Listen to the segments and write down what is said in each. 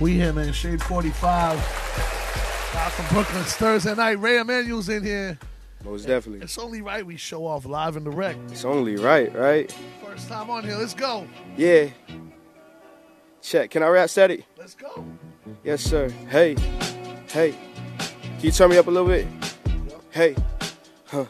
We here, man. Shade 45. Out from Brooklyn. It's Thursday night. Ray Emmanuel's in here. Most definitely. It's only right we show off live and direct. It's only right, right? First time on here. Let's go. Yeah. Check. Can I rap steady? Let's go. Yes, sir. Hey. Hey. Can you turn me up a little bit? Hey. Huh.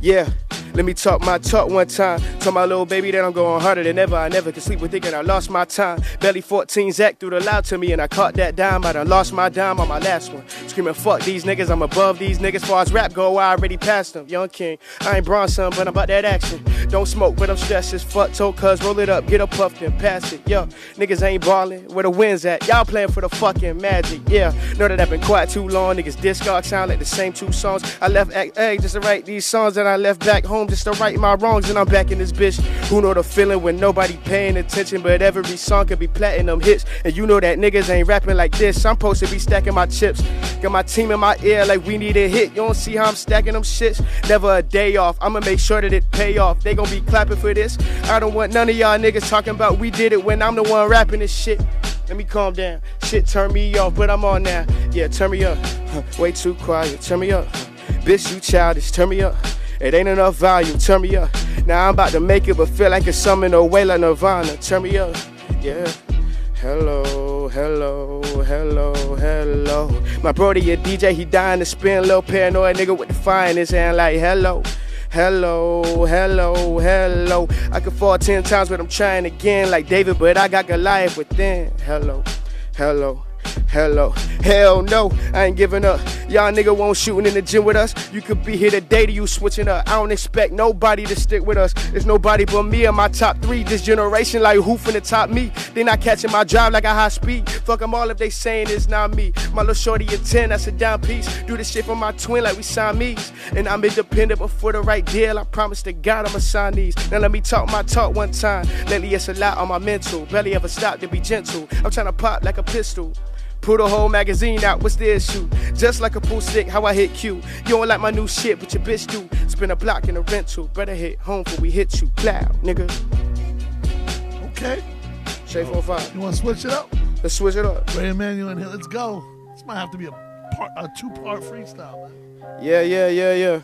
Yeah. Let me talk my talk one time. Tell my little baby that I'm going harder than ever. I never could sleep with thinking I lost my time. Belly 14 Zach threw the loud to me and I caught that dime. I done lost my dime on my last one. Screaming, fuck these niggas, I'm above these niggas. Far as rap go, I already passed them. Young King, I ain't Bronson, but I'm about that action. Don't smoke, but I'm stressed as fuck. Told cuz, roll it up, get a puff, then pass it. Yo, niggas ain't ballin', where the wind's at? Y'all playing for the fucking magic, yeah. Know that I've been quiet too long. Niggas discard sound like the same two songs. I left A just to write these songs, that I left back home just to right my wrongs, and I'm back in this bitch. Who know the feeling when nobody paying attention, but every song could be platinum hits. And you know that niggas ain't rapping like this. I'm supposed to be stacking my chips. Got my team in my ear like we need a hit. You don't see how I'm stacking them shits? Never a day off. I'ma make sure that it pay off. They gon' be clapping for this. I don't want none of y'all niggas talking about we did it when I'm the one rapping this shit. Let me calm down. Shit turn me off, but I'm on now. Yeah, turn me up. Way too quiet. Turn me up. Bitch, you childish. Turn me up. It ain't enough volume, turn me up. Now I'm about to make it, but feel like it's something away like Nirvana. Turn me up, yeah. Hello, hello, hello, hello. My brody a DJ, he dying to spin. Little paranoid nigga with the fire in his hand, like hello. Hello, hello, hello. I could fall ten times, but I'm trying again, like David, but I got Goliath within. Hello, hello. Hello, hell no, I ain't giving up. Y'all nigga won't shooting in the gym with us. You could be here today to you switching up. I don't expect nobody to stick with us. It's nobody but me and my top three. This generation like who finna top me? They not catching my drive like a high speed. Fuck them all if they saying it's not me. My little shorty a 10, that's a down piece. Do this shit for my twin like we Siamese. And I'm independent, but for the right deal, I promise to God I'm a Siamese. Now let me talk my talk one time. Lately it's a lot on my mental. Barely ever stop to be gentle. I'm trying to pop like a pistol. Put a whole magazine out, what's the issue? Just like a pool stick, how I hit Q. You don't like my new shit, but your bitch do. Spin a block in a rental. Better hit home before we hit you. Plow, nigga. Okay. Shade 45. You want to switch it up? Let's switch it up. Ray Emmanuel in here. Let's go. This might have to be a part, a two-part freestyle, man. Yeah, yeah, yeah, yeah.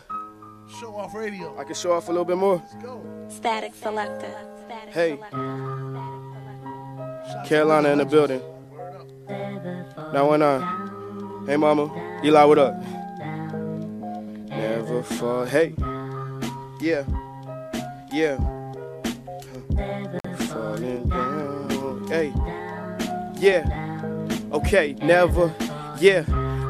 Show off radio. I can show off a little bit more. Let's go. Statik Selektah. Statik Hey. Selektah. Carolina in the building. 919. Hey, mama. Eli, what up? Never fall. Hey. Yeah. Yeah. Falling down. Hey. Yeah. Okay. Never. Yeah.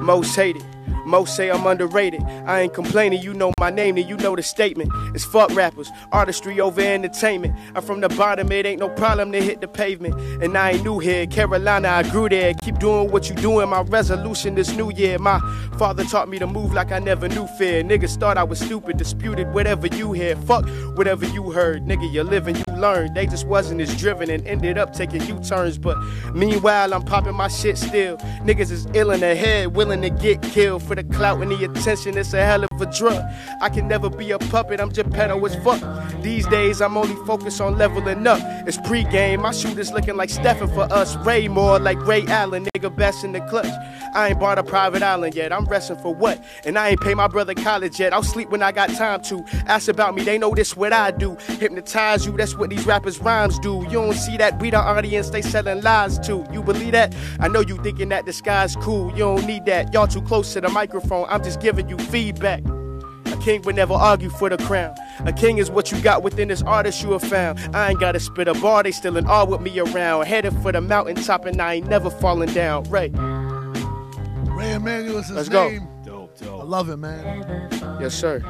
Most hated. Most say I'm underrated. I ain't complaining, you know my name, and you know the statement. It's fuck rappers, artistry over entertainment. I'm from the bottom, it ain't no problem to hit the pavement. And I ain't new here, Carolina, I grew there. Keep doing what you doing, my resolution this new year. My father taught me to move like I never knew fear. Niggas thought I was stupid, disputed whatever you hear. Fuck whatever you heard, nigga, you live and you learn. They just wasn't as driven and ended up taking U turns. But meanwhile, I'm popping my shit still. Niggas is ill in the head, willing to get killed for the clout and the attention. It's a hell of a drug. I can never be a puppet, I'm Geppetto as fuck. These days, I'm only focused on leveling up. It's pregame, my shooters looking like Stephen for us. Ray more like Ray Allen, nigga, best in the clutch. I ain't bought a private island yet, I'm resting for what? And I ain't pay my brother college yet. I'll sleep when I got time to. Ask about me, they know this what I do. Hypnotize you, that's what these rappers' rhymes do. You don't see that, we the audience they selling lies to. You believe that? I know you thinking that sky's cool. You don't need that. Y'all too close to the microphone. I'm just giving you feedback. A king would never argue for the crown. A king is what you got within this artist you have found. I ain't gotta spit a bar, they still in awe with me around. Headed for the mountaintop and I ain't never falling down. Ray. Ray Emmanuel is his Let's go. name. Dope, I love it, man. Yes, sir.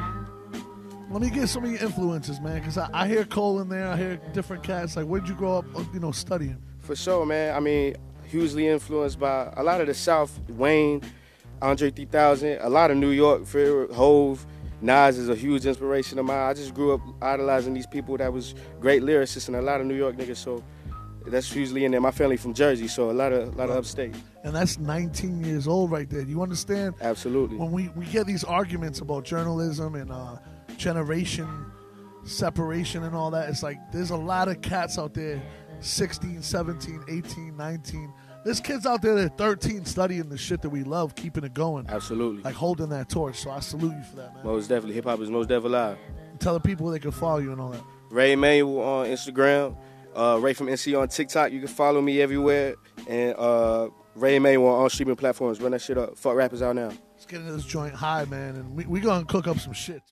Let me get some of your influences, man, because I, I hear Cole in there. I hear different cats. Like, where'd you grow up, uh, you know, studying? For sure, man. I mean, hugely influenced by a lot of the South, Wayne, Andre 3000, a lot of New York, Hove, Nas is a huge inspiration of mine. I just grew up idolizing these people that was great lyricists and a lot of New York niggas. So that's usually in there. My family from Jersey, so a lot of a lot of upstate. And that's 19 years old right there. You understand? Absolutely. When we, we get these arguments about journalism and uh, generation separation and all that, it's like there's a lot of cats out there, 16, 17, 18, 19, there's kids out there that are 13 studying the shit that we love, keeping it going, Absolutely. like holding that torch. So I salute you for that, man. Most definitely. Hip hop is most definitely alive. Tell the people they can follow you and all that. Ray Emmanuel on Instagram. Uh, Ray from NC on TikTok. You can follow me everywhere. And uh, Ray Emmanuel on all streaming platforms. Run that shit up. Fuck rappers out now. Let's get into this joint high, man, and we we gonna cook up some shit.